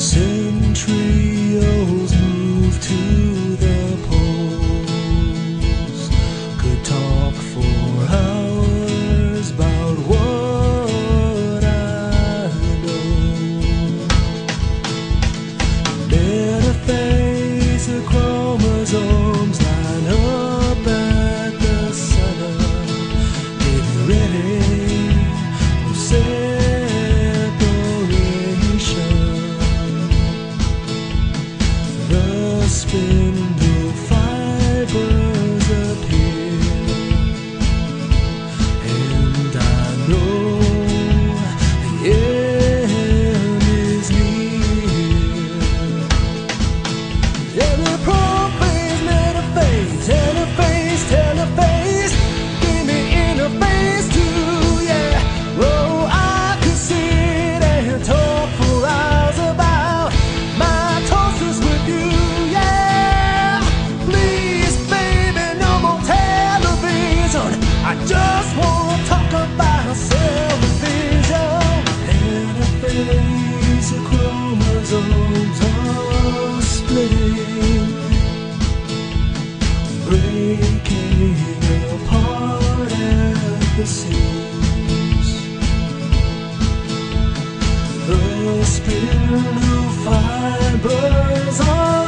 Century move to spinning. breaking apart at the seams. The fibers are.